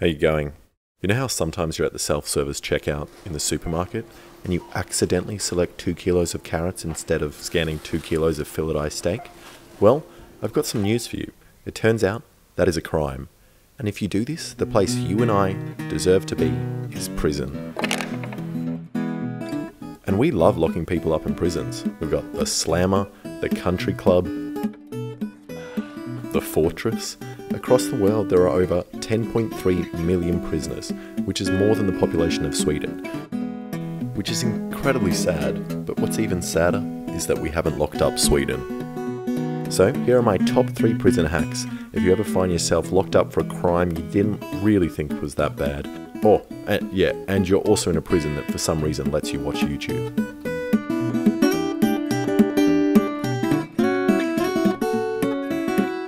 How you going? You know how sometimes you're at the self-service checkout in the supermarket and you accidentally select two kilos of carrots instead of scanning two kilos of fillet steak? Well, I've got some news for you. It turns out that is a crime. And if you do this, the place you and I deserve to be is prison. And we love locking people up in prisons. We've got the Slammer, the Country Club, the Fortress. Across the world, there are over 10.3 million prisoners, which is more than the population of Sweden. Which is incredibly sad, but what's even sadder is that we haven't locked up Sweden. So, here are my top three prison hacks if you ever find yourself locked up for a crime you didn't really think was that bad. Oh, uh, and, yeah, and you're also in a prison that for some reason lets you watch YouTube.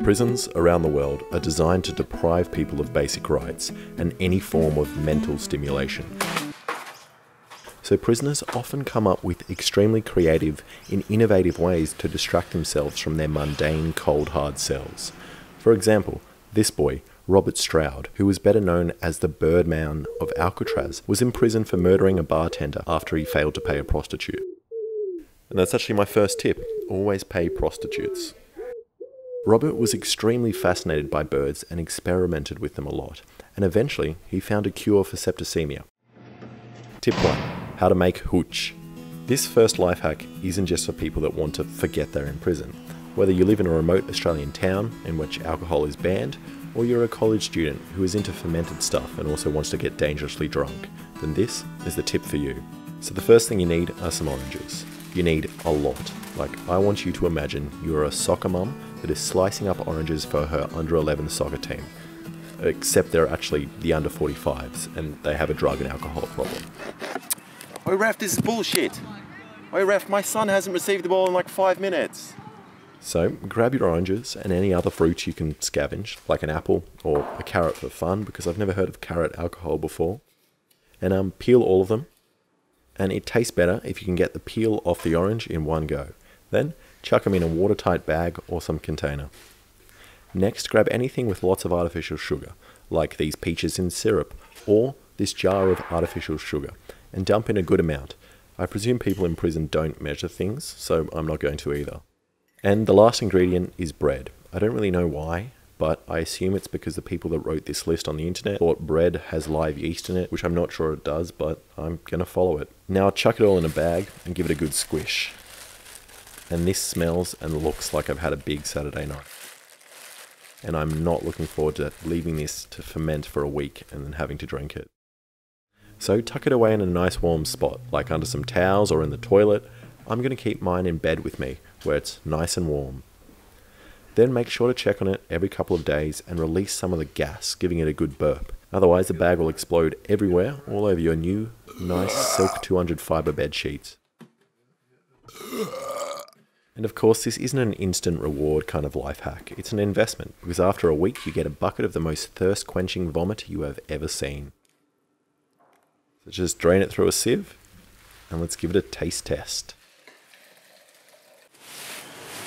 Prisons around the world are designed to deprive people of basic rights and any form of mental stimulation. So prisoners often come up with extremely creative and innovative ways to distract themselves from their mundane, cold, hard cells. For example, this boy, Robert Stroud, who was better known as the Birdman of Alcatraz, was in prison for murdering a bartender after he failed to pay a prostitute. And that's actually my first tip always pay prostitutes. Robert was extremely fascinated by birds and experimented with them a lot, and eventually he found a cure for septicemia. Tip 1 How to make hooch. This first life hack isn't just for people that want to forget they're in prison. Whether you live in a remote Australian town in which alcohol is banned, or you're a college student who is into fermented stuff and also wants to get dangerously drunk, then this is the tip for you. So, the first thing you need are some oranges. You need a lot. Like, I want you to imagine you're a soccer mum that is slicing up oranges for her under 11 soccer team. Except they're actually the under 45s and they have a drug and alcohol problem. Oh, ref, this is bullshit. Oh, ref, my son hasn't received the ball in like five minutes. So grab your oranges and any other fruit you can scavenge, like an apple or a carrot for fun, because I've never heard of carrot alcohol before. And um, peel all of them. And it tastes better if you can get the peel off the orange in one go. Then chuck them in a watertight bag or some container. Next, grab anything with lots of artificial sugar, like these peaches in syrup, or this jar of artificial sugar, and dump in a good amount. I presume people in prison don't measure things, so I'm not going to either. And the last ingredient is bread. I don't really know why, but I assume it's because the people that wrote this list on the internet thought bread has live yeast in it, which I'm not sure it does, but I'm going to follow it. Now chuck it all in a bag and give it a good squish. And this smells and looks like I've had a big Saturday night. And I'm not looking forward to leaving this to ferment for a week and then having to drink it. So tuck it away in a nice warm spot, like under some towels or in the toilet. I'm going to keep mine in bed with me where it's nice and warm. Then make sure to check on it every couple of days and release some of the gas, giving it a good burp. Otherwise, the bag will explode everywhere, all over your new, nice Silk 200 fiber bed sheets. And of course, this isn't an instant reward kind of life hack. It's an investment, because after a week, you get a bucket of the most thirst quenching vomit you have ever seen. So just drain it through a sieve, and let's give it a taste test.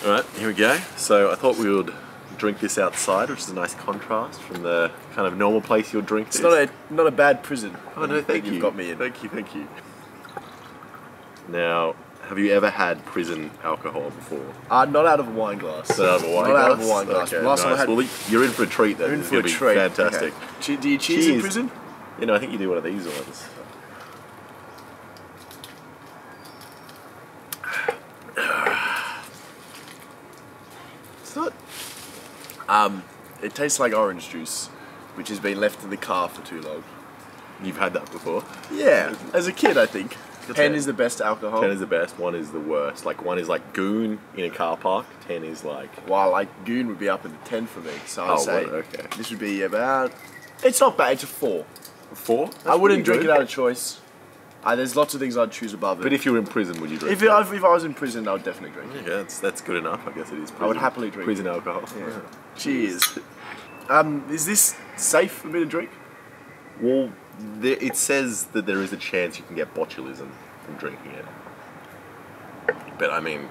Alright, here we go. So I thought we would drink this outside, which is a nice contrast from the kind of normal place you'll drink It's this. not a not a bad prison. Oh no, thank you. You've got me in. Thank you, thank you. Now, have you ever had prison alcohol before? Uh, not out of a wine glass. Not out of a wine Not glass? out of a wine glass. Okay, Last time I nice. had- Well, you're in for a treat then. You're in It's for a gonna be treat. Fantastic. Che- Do you cheese in Cheers. prison? You know, I think you do one of these ones. It's not. Um, it tastes like orange juice, which has been left in the car for too long. You've had that before. Yeah, as a kid, I think. That's Ten it. is the best alcohol. Ten is the best. One is the worst. Like one is like goon in a car park. Ten is like While like goon would be up in the ten for me, so I'd Oh, say well, okay. this would be about. It's not bad. It's a four. four. I wouldn't drink it out of choice. Uh, there's lots of things I'd choose above it. But if you were in prison, would you drink? if, it? I, if I was in prison, I would definitely drink it. Yeah, that's that's good enough. I guess it is. Prison, I would happily drink prison alcohol. Yeah. Cheers. Um, is this safe for me to drink? Well, there, it says that there is a chance you can get botulism from drinking it. But I mean,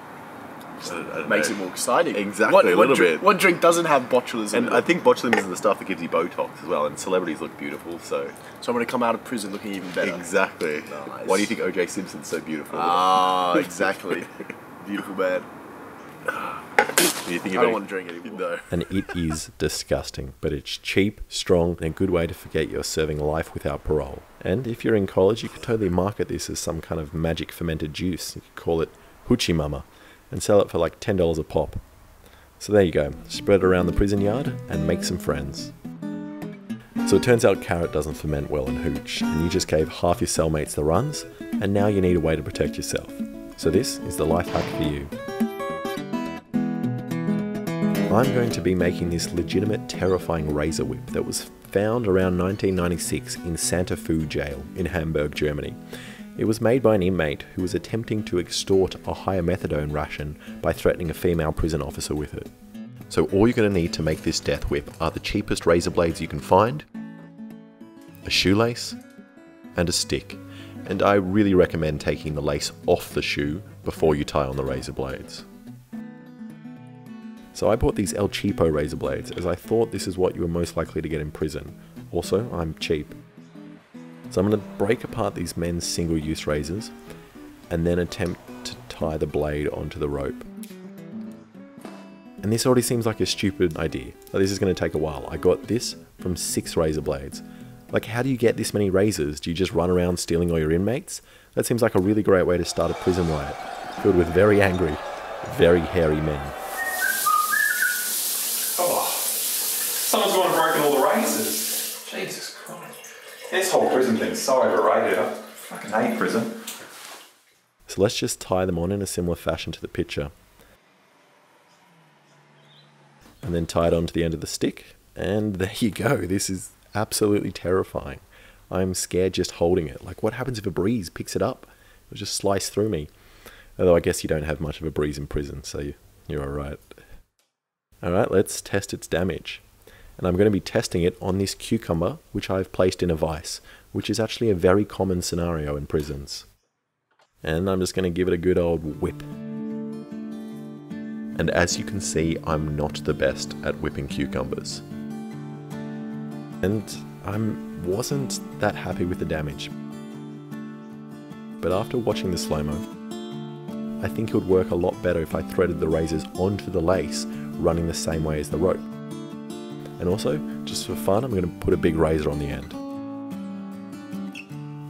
Just I don't- I don't makes know. it more exciting. Exactly, What, a little drink, bit. What drink doesn't have botulism? And I it? think botulism is the stuff that gives you Botox as well, and celebrities look beautiful, so. so I'm gonna come out of prison looking even better. Exactly. Nice. Why do you think OJ Simpson's so beautiful? Ah, exactly. Beautiful man. Do you think I don't want to drink anymore. No. And it is disgusting, but it's cheap, strong, and a good way to forget you're serving life without parole. And if you're in college, you could totally market this as some kind of magic fermented juice. You could call it Hoochie Mama and sell it for like $10 a pop. So there you go. Spread it around the prison yard and make some friends. So it turns out carrot doesn't ferment well in hooch, and you just gave half your cellmates the runs, and now you need a way to protect yourself. So this is the life hack for you. I'm going to be making this legitimate terrifying razor whip that was found around 1996 in Santa Fu jail in Hamburg, Germany. It was made by an inmate who was attempting to extort a higher methadone ration by threatening a female prison officer with it. So all you're going to need to make this death whip are the cheapest razor blades you can find, a shoelace, and a stick. And I really recommend taking the lace off the shoe before you tie on the razor blades. So I bought these El Cheapo razor blades as I thought this is what you were most likely to get in prison. Also, I'm cheap. So I'm going to break apart these men's single use razors and then attempt to tie the blade onto the rope. And this already seems like a stupid idea. Like, this is going to take a while. I got this from six razor blades. Like, how do you get this many razors? Do you just run around stealing all your inmates? That seems like a really great way to start a prison riot, filled with very angry, very hairy men. Oh, someone's gone and broken all the razors. Jesus Christ. This whole prison thing's so overrated. I fucking hate prison. So let's just tie them on in a similar fashion to the picture. And then tie it onto the end of the stick. And there you go. This is absolutely terrifying. I'm scared just holding it. Like, what happens if a breeze picks it up? It'll just slice through me. Although I guess you don't have much of a breeze in prison, so you- you're alright. Alright, let's test its damage. And I'm going to be testing it on this cucumber, which I've placed in a vice, which is actually a very common scenario in prisons and I'm just going to give it a good old whip. And as you can see, I'm not the best at whipping cucumbers. And I wasn't that happy with the damage. But after watching the slow-mo, I think it would work a lot better if I threaded the razors onto the lace, running the same way as the rope. And also, just for fun, I'm going to put a big razor on the end.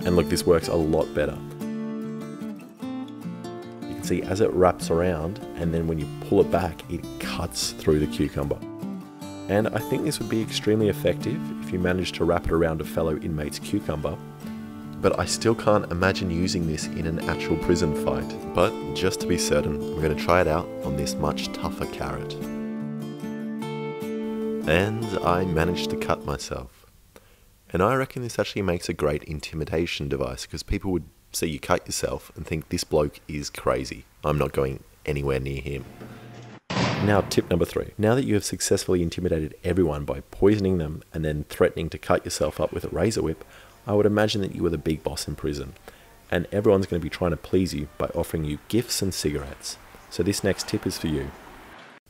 And look, this works a lot better. You can see as it wraps around, and then when you pull it back, it cuts through the cucumber. And I think this would be extremely effective if you managed to wrap it around a fellow inmate's cucumber. But I still can't imagine using this in an actual prison fight. But just to be certain, I'm going to try it out on this much tougher carrot. And I managed to cut myself. And I reckon this actually makes a great intimidation device because people would see you cut yourself and think this bloke is crazy. I'm not going anywhere near him. Now, tip number three. Now that you have successfully intimidated everyone by poisoning them and then threatening to cut yourself up with a razor whip, I would imagine that you were the big boss in prison. And everyone's going to be trying to please you by offering you gifts and cigarettes. So, this next tip is for you.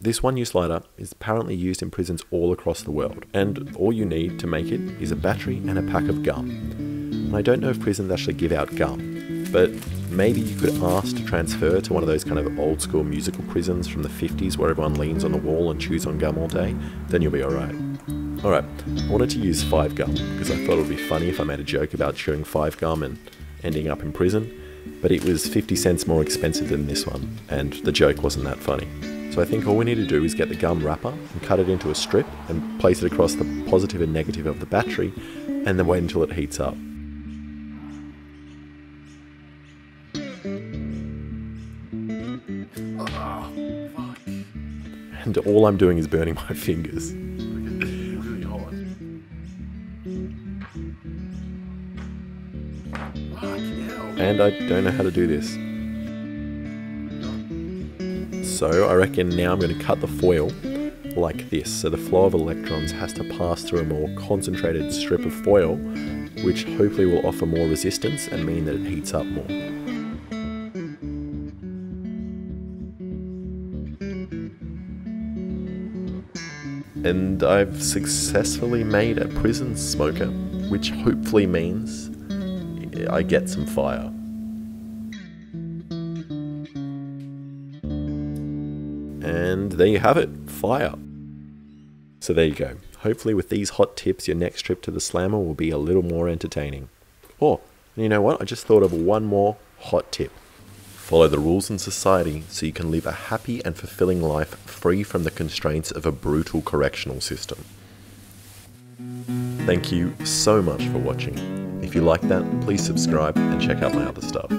This one use lighter is apparently used in prisons all across the world, and all you need to make it is a battery and a pack of gum. And I don't know if prisons actually give out gum, but maybe you could ask to transfer to one of those kind of old school musical prisons from the 50s where everyone leans on the wall and chews on gum all day, then you'll be alright. Alright, I wanted to use 5 gum because I thought it would be funny if I made a joke about chewing 5 gum and ending up in prison, but it was 50 cents more expensive than this one, and the joke wasn't that funny. So I think all we need to do is get the gum wrapper and cut it into a strip and place it across the positive and negative of the battery and then wait until it heats up. And all I'm doing is burning my fingers. And I don't know how to do this. So I reckon now I'm going to cut the foil like this. So the flow of electrons has to pass through a more concentrated strip of foil, which hopefully will offer more resistance and mean that it heats up more. And I've successfully made a prison smoker, which hopefully means I get some fire. And there you have it fire. So there you go. Hopefully, with these hot tips, your next trip to the slammer will be a little more entertaining. Or, you know what? I just thought of one more hot tip. Follow the rules in society so you can live a happy and fulfilling life free from the constraints of a brutal correctional system. Thank you so much for watching. If you like that, please subscribe and check out my other stuff.